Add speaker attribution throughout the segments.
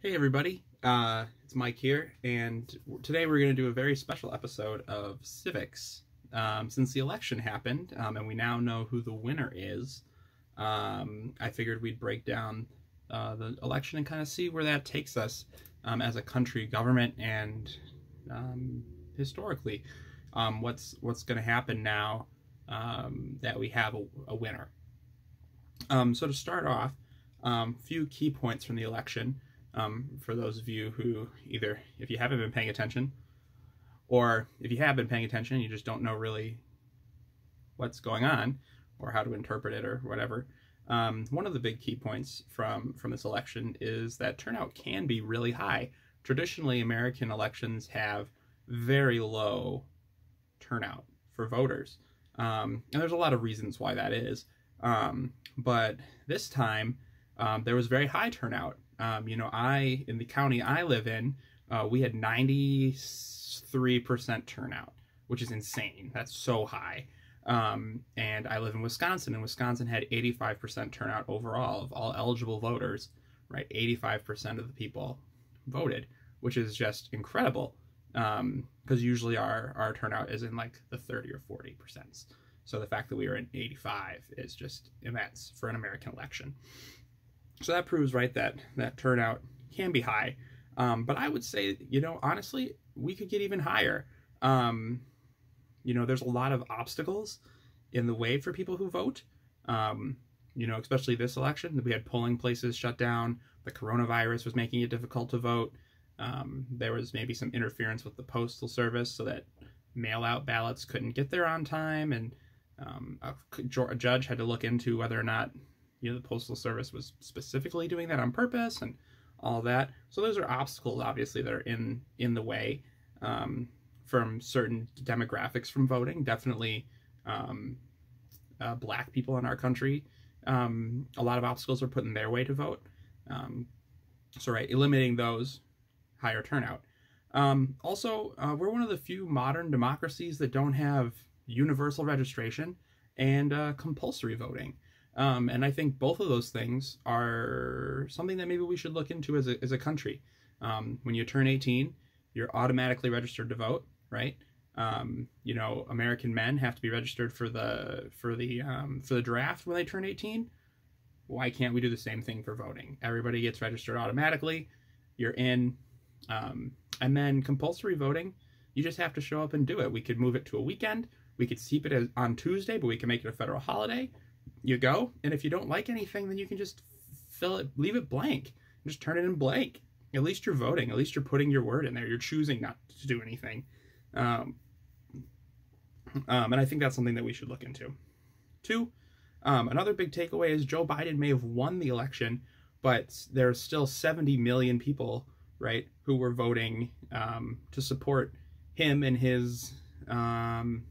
Speaker 1: Hey everybody, uh, it's Mike here, and today we're going to do a very special episode of Civics. Um, since the election happened, um, and we now know who the winner is, um, I figured we'd break down uh, the election and kind of see where that takes us um, as a country, government, and um, historically, um, what's what's going to happen now that we have a, a winner. so to start off, a few key points from the election um, for those of you who either, if you haven't been paying attention, or if you have been paying attention, you just don't know really what's going on or how to interpret it or whatever. Um, one of the big key points from from this election is that turnout can be really high. Traditionally, American elections have very low turnout for voters, um, and there's a lot of reasons why that is. Um, but this time, um, there was very high turnout um, you know, I, in the county I live in, uh, we had 93% turnout, which is insane. That's so high. Um, and I live in Wisconsin, and Wisconsin had 85% turnout overall of all eligible voters, right? 85% of the people voted, which is just incredible. Because um, usually our, our turnout is in like the 30 or 40%. So the fact that we were in 85 is just immense for an American election. So that proves right that that turnout can be high. Um, but I would say, you know, honestly, we could get even higher. Um, you know, there's a lot of obstacles in the way for people who vote. Um, you know, especially this election, we had polling places shut down. The coronavirus was making it difficult to vote. Um, there was maybe some interference with the postal service so that mail-out ballots couldn't get there on time, and um, a, a judge had to look into whether or not you know the postal service was specifically doing that on purpose and all that. So those are obstacles obviously that are in in the way um, from certain demographics from voting. Definitely um, uh, black people in our country um, a lot of obstacles are put in their way to vote. Um, so right eliminating those higher turnout. Um, also uh, we're one of the few modern democracies that don't have universal registration and uh, compulsory voting um, and I think both of those things are something that maybe we should look into as a, as a country. Um, when you turn 18, you're automatically registered to vote, right? Um, you know, American men have to be registered for the for the um, for the draft when they turn 18. Why can't we do the same thing for voting? Everybody gets registered automatically. You're in, um, and then compulsory voting. You just have to show up and do it. We could move it to a weekend. We could keep it as, on Tuesday, but we can make it a federal holiday you go, and if you don't like anything, then you can just fill it, leave it blank, just turn it in blank. At least you're voting. At least you're putting your word in there. You're choosing not to do anything. Um, um, and I think that's something that we should look into. Two, um, another big takeaway is Joe Biden may have won the election, but there's still 70 million people, right, who were voting um, to support him and his um,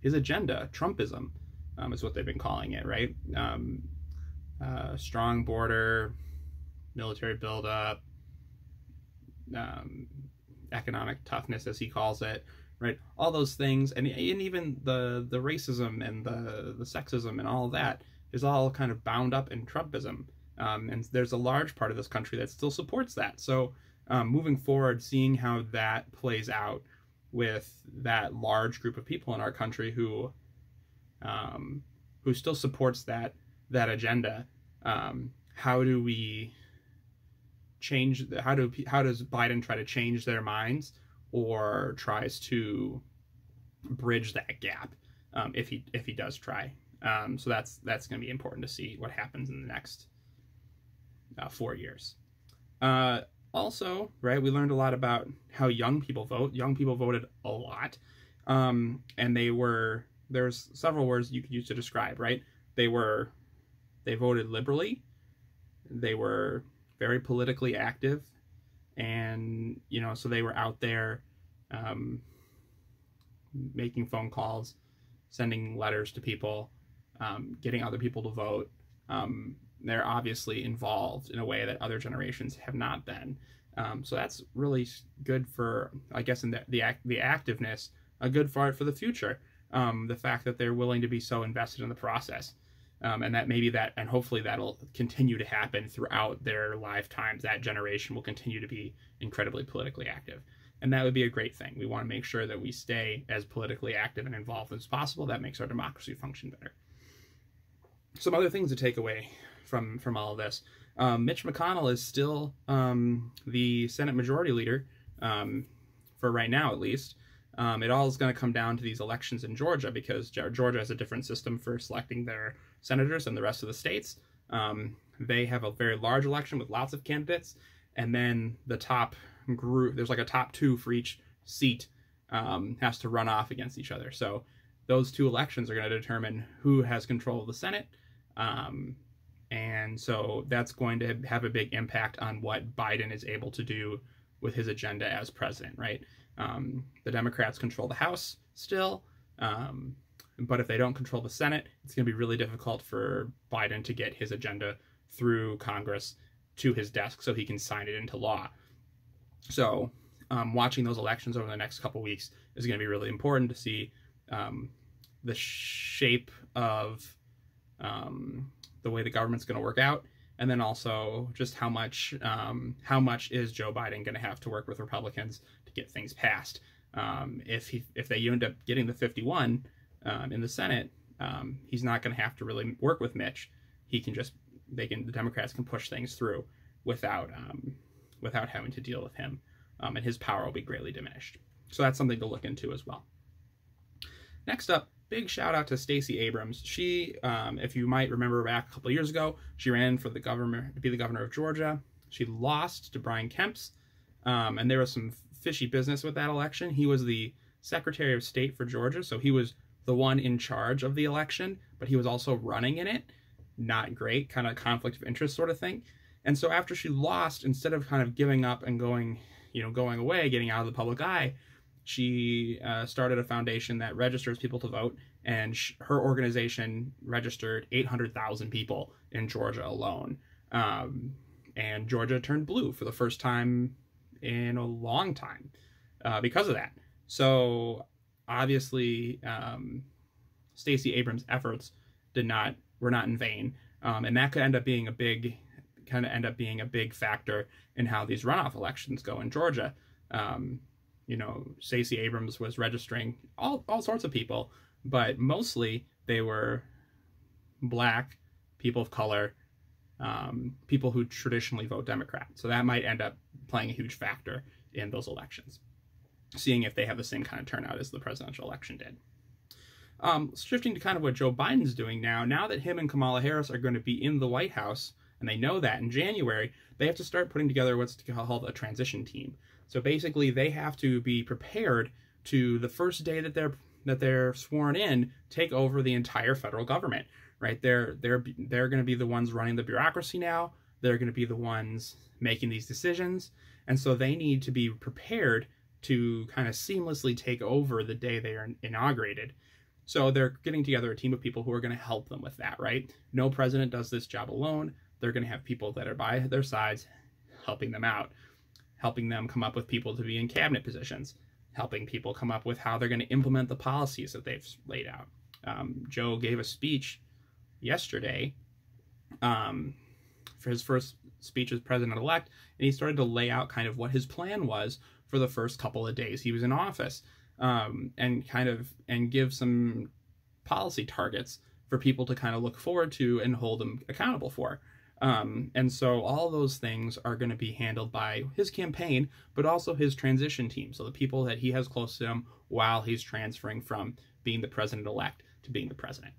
Speaker 1: his agenda, Trumpism um, is what they've been calling it, right? Um, uh, strong border, military buildup, um, economic toughness, as he calls it, right? All those things, and, and even the the racism and the the sexism and all that is all kind of bound up in Trumpism. Um, and there's a large part of this country that still supports that. So um, moving forward, seeing how that plays out with that large group of people in our country who um, who still supports that that agenda. Um, how do we change? How do how does Biden try to change their minds or tries to bridge that gap um, if he if he does try? Um, so that's that's going to be important to see what happens in the next uh, four years. Uh, also, right, we learned a lot about how young people vote. Young people voted a lot, um, and they were there's several words you could use to describe, right? They were, they voted liberally, they were very politically active, and, you know, so they were out there um, making phone calls, sending letters to people, um, getting other people to vote. Um, they're obviously involved in a way that other generations have not been. Um, so that's really good for, I guess, in the the, act, the activeness, a good for for the future um, the fact that they're willing to be so invested in the process. Um, and that maybe that, and hopefully that'll continue to happen throughout their lifetimes. That generation will continue to be incredibly politically active. And that would be a great thing. We want to make sure that we stay as politically active and involved as possible. That makes our democracy function better. Some other things to take away from, from all of this. Um, Mitch McConnell is still um, the Senate Majority Leader, um, for right now at least. Um, it all is going to come down to these elections in Georgia because Georgia has a different system for selecting their senators than the rest of the states. Um, they have a very large election with lots of candidates, and then the top group, there's like a top two for each seat, um, has to run off against each other. So those two elections are going to determine who has control of the Senate. Um, and so that's going to have a big impact on what Biden is able to do with his agenda as president, right? Um, the Democrats control the House still, um, but if they don't control the Senate, it's going to be really difficult for Biden to get his agenda through Congress to his desk so he can sign it into law. So, um, watching those elections over the next couple weeks is going to be really important to see um, the shape of um, the way the government's going to work out, and then also just how much um, how much is Joe Biden going to have to work with Republicans get things passed. Um, if he if they end up getting the 51 um, in the Senate, um, he's not going to have to really work with Mitch. He can just they can the Democrats can push things through without um, without having to deal with him, um, and his power will be greatly diminished. So that's something to look into as well. Next up, big shout out to Stacey Abrams. She, um, if you might remember back a couple years ago, she ran for the governor to be the governor of Georgia. She lost to Brian Kemps, and there was some fishy business with that election. He was the Secretary of State for Georgia, so he was the one in charge of the election, but he was also running in it. Not great, kind of conflict of interest sort of thing. And so after she lost, instead of kind of giving up and going, you know, going away, getting out of the public eye, she uh, started a foundation that registers people to vote, and sh- her organization registered 800,000 people in Georgia alone. Um, and Georgia turned blue for the first time in a long time uh, because of that. So obviously, um, Stacey Abrams' efforts did not were not in vain, um, and that could end up being a big kind of end up being a big factor in how these runoff elections go in Georgia. Um, you know, Stacey Abrams was registering all, all sorts of people, but mostly they were black, people of color, um, people who traditionally vote Democrat. So that might end up playing a huge factor in those elections, seeing if they have the same kind of turnout as the presidential election did. Um, shifting to kind of what Joe Biden's doing now, now that him and Kamala Harris are going to be in the White House, and they know that in January, they have to start putting together what's called a transition team. So basically, they have to be prepared to the first day that they're that they're sworn in take over the entire federal government. Right? They're they're they're going to be the ones running the bureaucracy now. They're going to be the ones making these decisions, and so they need to be prepared to kind of seamlessly take over the day they are inaugurated. So they're getting together a team of people who are going to help them with that, right? No president does this job alone. They're going to have people that are by their sides helping them out helping them come up with people to be in cabinet positions, helping people come up with how they're going to implement the policies that they've laid out. Um, Joe gave a speech yesterday um, for his first speech as president elect, and he started to lay out kind of what his plan was for the first couple of days he was in office, um, and kind of and give some policy targets for people to kind of look forward to and hold them accountable for. Um, and so all those things are going to be handled by his campaign, but also his transition team. So the people that he has close to him while he's transferring from being the president elect to being the president.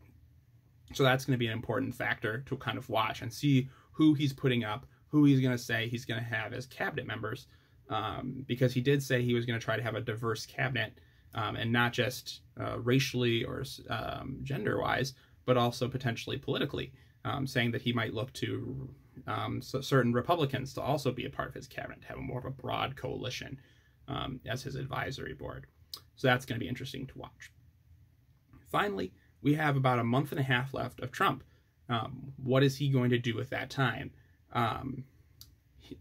Speaker 1: So that's going to be an important factor to kind of watch and see who he's putting up, who he's going to say he's going to have as cabinet members, um, because he did say he was going to try to have a diverse cabinet um, and not just uh, racially or um, gender wise, but also potentially politically um, saying that he might look to um, so certain Republicans to also be a part of his cabinet, to have more of a broad coalition um, as his advisory board. So that's going to be interesting to watch. Finally, we have about a month and a half left of Trump. Um, what is he going to do with that time? Um,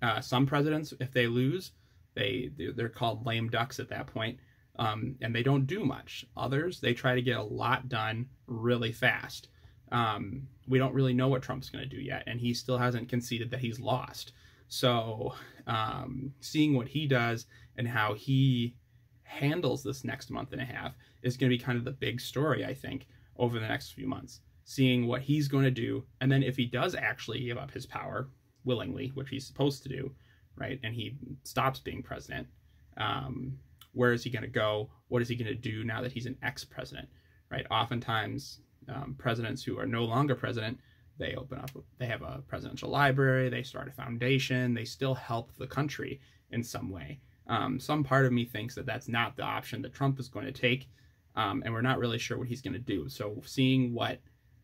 Speaker 1: uh, some presidents, if they lose, they they're called lame ducks at that point, um, and they don't do much. Others, they try to get a lot done really fast. Um, we don't really know what Trump's going to do yet, and he still hasn't conceded that he's lost. So, um, seeing what he does and how he handles this next month and a half is going to be kind of the big story, I think, over the next few months. Seeing what he's going to do, and then if he does actually give up his power willingly, which he's supposed to do, right, and he stops being president, um, where is he going to go? What is he going to do now that he's an ex president, right? Oftentimes, um, presidents who are no longer president they open up they have a presidential library they start a foundation they still help the country in some way um, some part of me thinks that that's not the option that trump is going to take um, and we're not really sure what he's going to do. So seeing what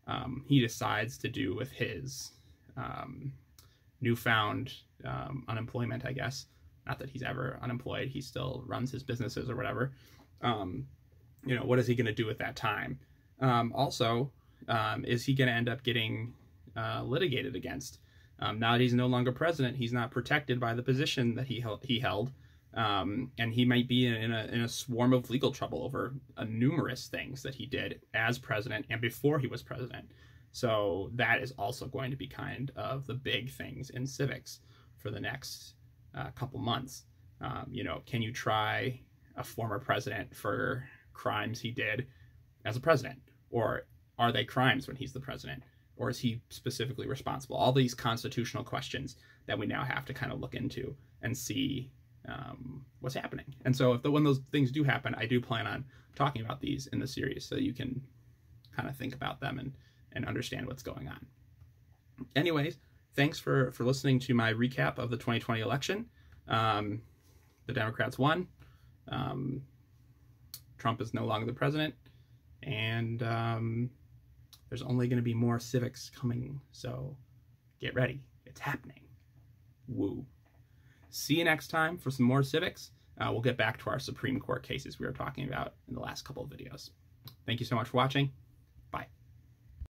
Speaker 1: um, he decides to do with his um, newfound um, unemployment i guess not that he's ever unemployed he still runs his businesses or whatever um, you know what is he going to do at that time? Also um, is he going to end up getting uh, litigated against? Now that he's no longer president, he's not protected by the position that he he held, um, and he might be in a, in a swarm of legal trouble over uh, numerous things that he did as president and before he was president. So that is also going to be kind of the big things in civics for the next uh, couple months. Um, you know, can you try a former president for crimes he did as a president, or are they crimes when he's the president? Or is he specifically responsible? All these constitutional questions that we now have to kind of look into and see um, what's happening. And so, if the, when those things do happen, I do plan on talking about these in the series so you can kind of think about them and, and understand what's going on. Anyways, thanks for, for listening to my recap of the 2020 election. Um, the Democrats won. Um, Trump is no longer the president. And um, there's only going to be more civics coming, so get ready. It's happening. Woo. See you next time for some more civics. Uh, we'll get back to our Supreme Court cases we were talking about in the last couple of videos. Thank you so much for watching.